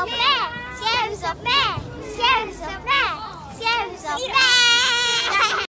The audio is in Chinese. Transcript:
宝贝？